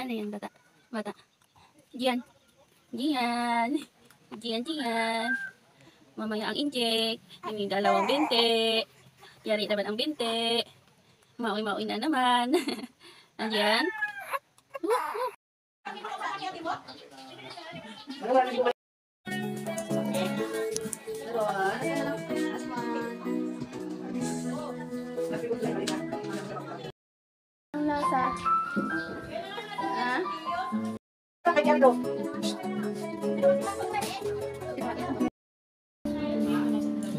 Ano yan, bata? Bata. Gian. Gian. Gian, Gian. Mamaya ang inject. Yung dalawang binte. Yari naman ang binte. Maui-maui na naman. Andiyan. Ang lasa. Ha?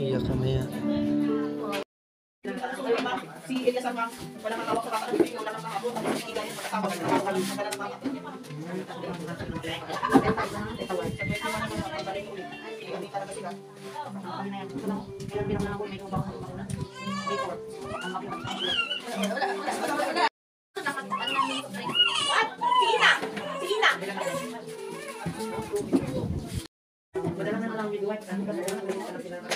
Iyak ka maya. Si Elias ang mga wala kang hawak sa kakalimutan, wala kang hawak, ang hindi ganyan magkasama, magkakalimutan ka lang mga Hindi talaga sila. Madala na lang white, ano ka na lang, ano ka na lang,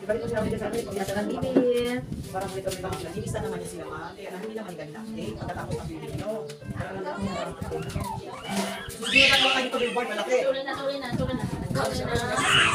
Ibalik ko sinabi niya sa akin, pag nasa init, parang may kami bakit nag-iisa naman niya sila ma, na hindi naman ganda. Eh, pagkatapos ang video, parang lang ako Hindi na kayo kayo board malaki. Tuloy na, tuloy na, tuloy na. Tuloy na.